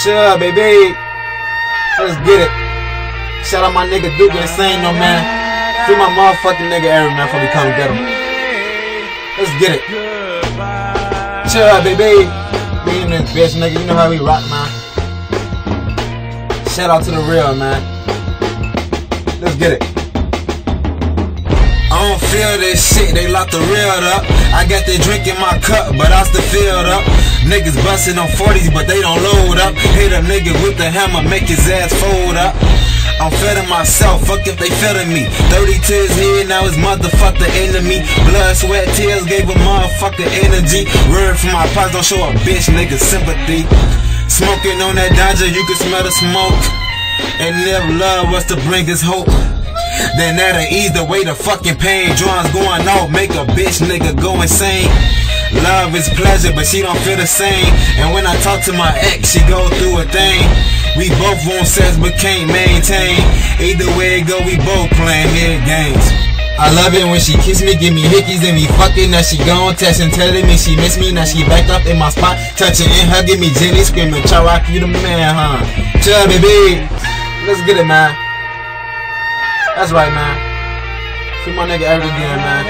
Chubb, baby. Let's get it. Shout out my nigga Duke Insane, no man. Free my motherfucking nigga Aaron, man, before we come get him. Let's get it. Chubb, baby. Me and this bitch, nigga. You know how we rock, man. Shout out to the real, man. Let's get it. Feel this shit, they lock the real up. I got the drink in my cup, but I still filled up. Niggas bustin' on 40s, but they don't load up. Hit a nigga with the hammer, make his ass fold up. I'm feeding myself, fuck if they feeding me. 30 to his head, now his motherfucker enemy. Blood, sweat, tears gave a motherfucker energy. Word from my pops, don't show a bitch nigga sympathy. Smoking on that Dodger, you can smell the smoke. And if love was to bring us hope. Then that'll ease the weight of fucking pain. Drawings going off, make a bitch nigga go insane. Love is pleasure, but she don't feel the same. And when I talk to my ex, she go through a thing. We both want sex, but can't maintain. Either way it go, we both playing head games. I love it when she kiss me, give me hickeys, and me fucking. Now she gone texting, telling me she miss me. Now she back up in my spot, touching and hugging me, Jenny screaming, "Chubb Rock you the man, huh?" Chubb, baby. Let's get it, man. That's right, man. Free my nigga Eric again, man.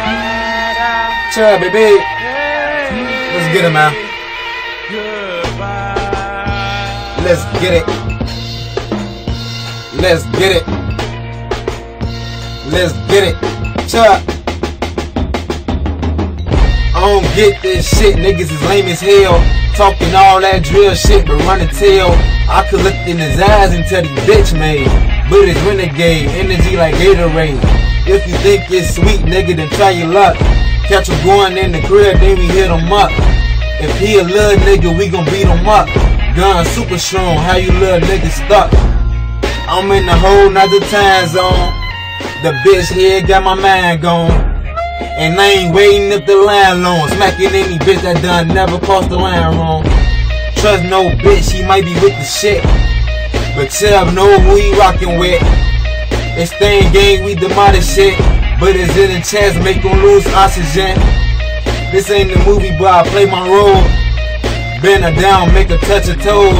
Chubb, baby. Let's get it, man. Let's get it. Let's get it. Let's get it. Chill. I don't get this shit. Niggas is lame as hell. Talking all that drill shit, but running tail. I could look in his eyes and tell the bitch made. It's renegade, energy like Gatorade. If you think it's sweet, nigga, then try your luck. Catch him going in the crib, then we hit him up. If he a little nigga, we gon' beat him up. Gun super strong, how you little nigga stuck? I'm in a whole nother time zone. The bitch here got my mind gone. And I ain't waiting if the line long. Smacking any bitch that done never crossed the line wrong. Trust no bitch, he might be with the shit. But Chubb know who he rockin' with. It's staying gang, we demolish shit. But it's in the chance, make him lose oxygen. This ain't the movie, but I play my role. Bend her down, make her touch her toes.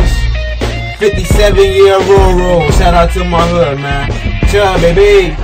57 year roll roll. Shout out to my hood, man. Chubb, baby.